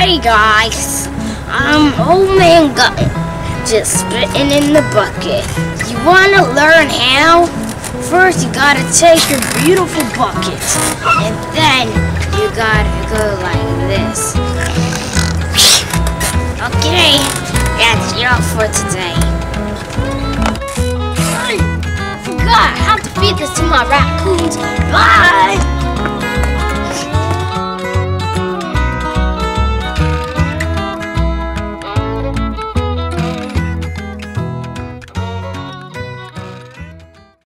Hey guys, I'm Old Man McGuckett, just spitting in the bucket. You wanna learn how? First you gotta take your beautiful bucket, and then you gotta go like this. Okay, that's all for today. I forgot, how to feed this to my raccoons. Bye!